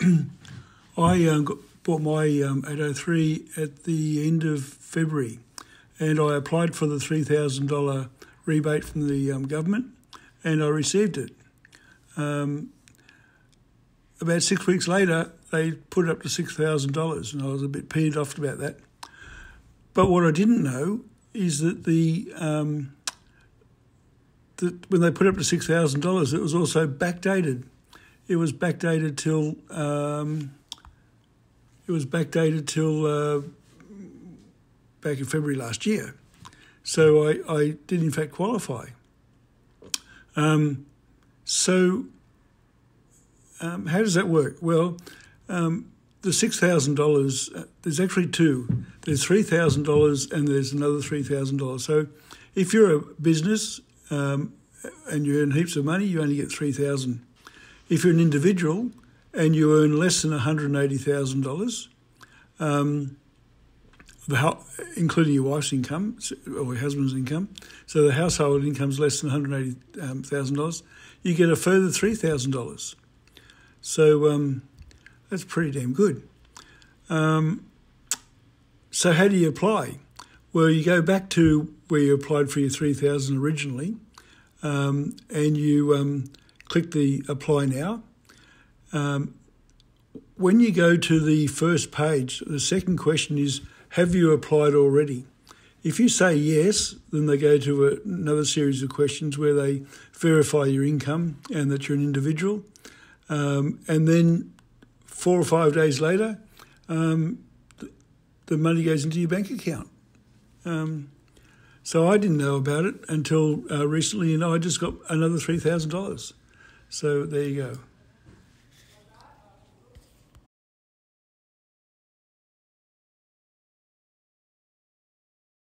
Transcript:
I um, got, bought my um, ATTO 3 at the end of February, and I applied for the $3,000 rebate from the um, government, and I received it. Um, about six weeks later, they put it up to $6,000, and I was a bit peeved off about that. But what I didn't know is that the um, that when they put up to six thousand dollars, it was also backdated. It was backdated till um, it was backdated till uh, back in February last year. So I, I did in fact qualify. Um, so um, how does that work? Well, um, the six thousand uh, dollars. There's actually two. There's three thousand dollars and there's another three thousand dollars. So if you're a business um, and you earn heaps of money, you only get three thousand. If you're an individual and you earn less than one hundred and eighty thousand dollars, um, including your wife's income or your husband's income, so the household income is less than one hundred eighty um, thousand dollars, you get a further three thousand dollars. So um, that's pretty damn good. Um, so how do you apply? Well, you go back to where you applied for your 3000 originally um, and you um, click the apply now. Um, when you go to the first page, the second question is have you applied already? If you say yes, then they go to another series of questions where they verify your income and that you're an individual. Um, and then four or five days later, um, the, the, money goes into your bank account. Um, so I didn't know about it until uh, recently, and I just got another three thousand dollars. So there you go.